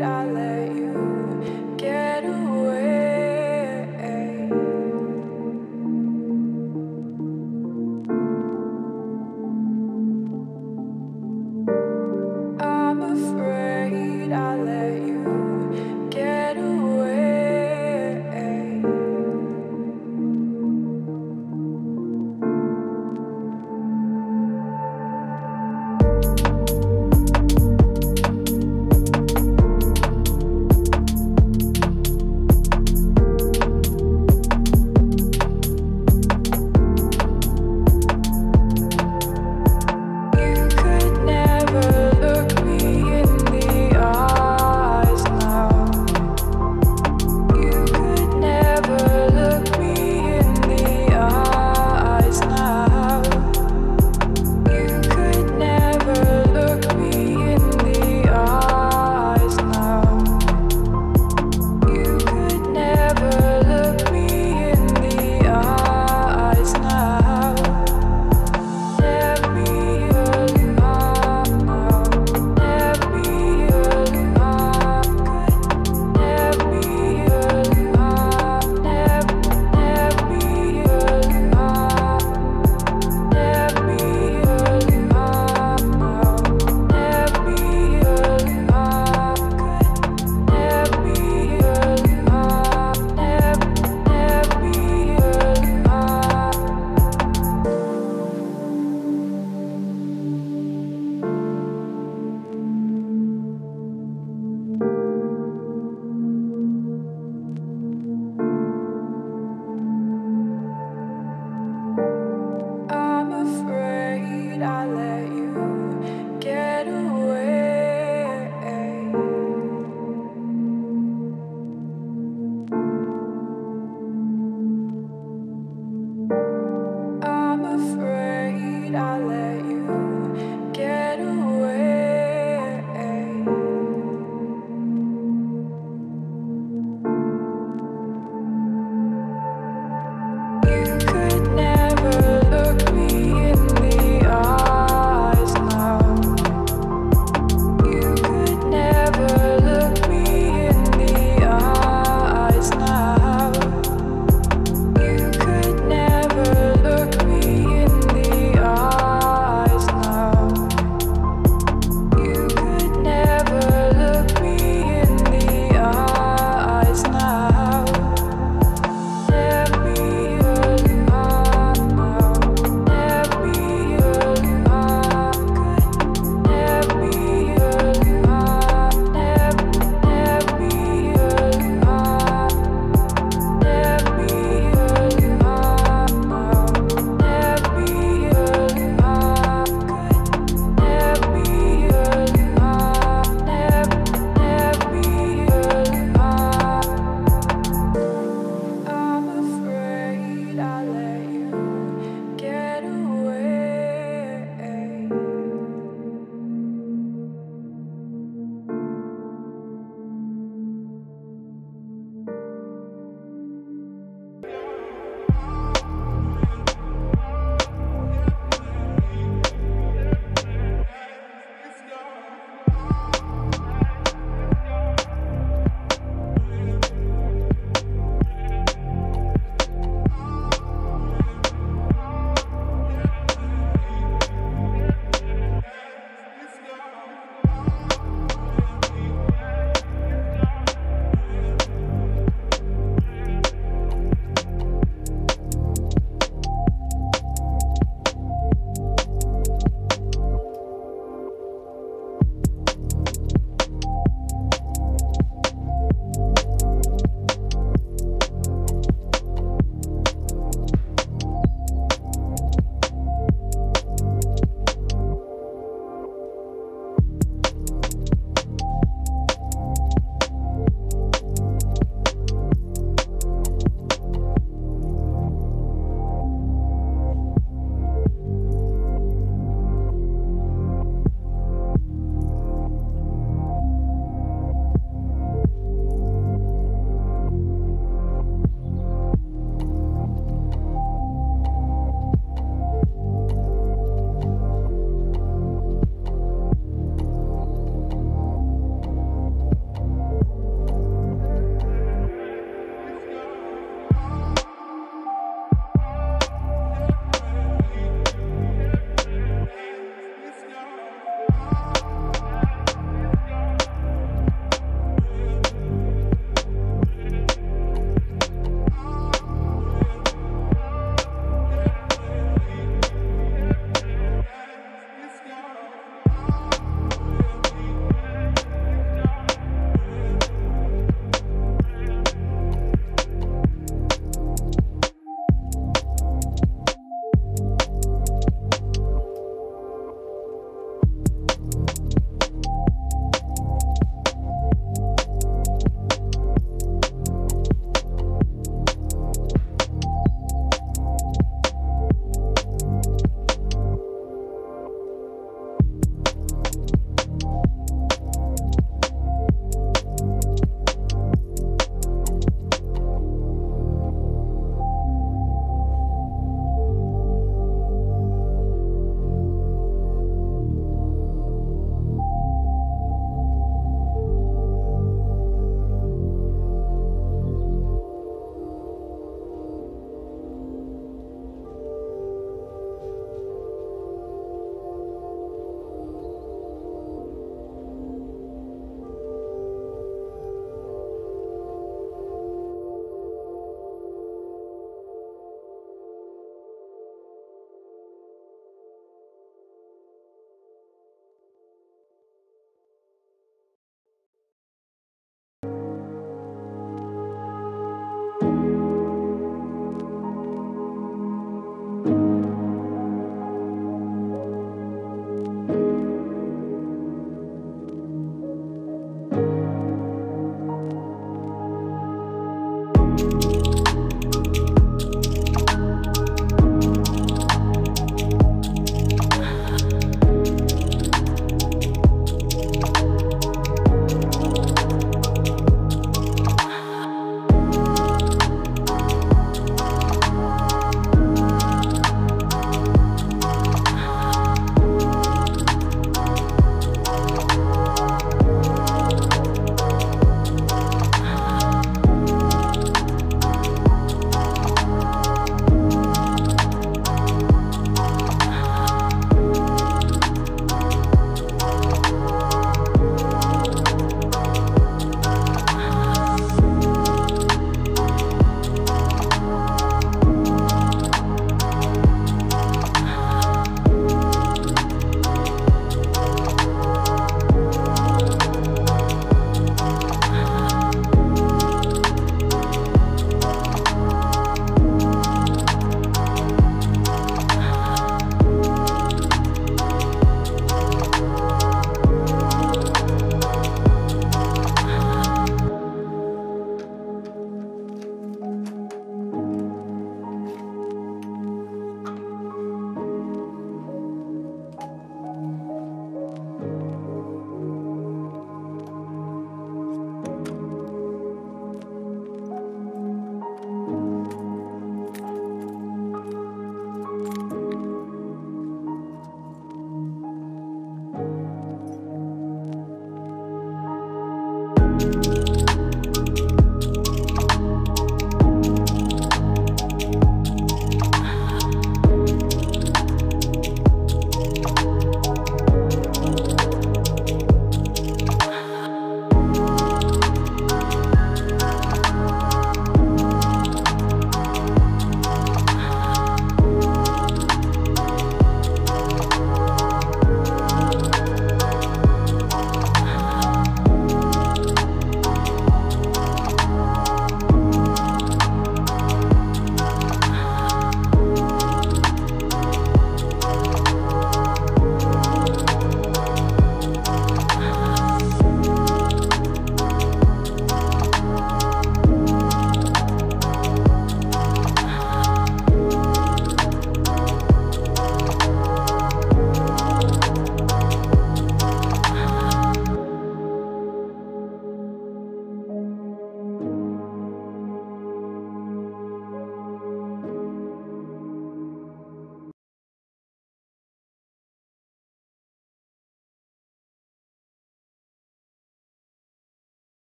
light.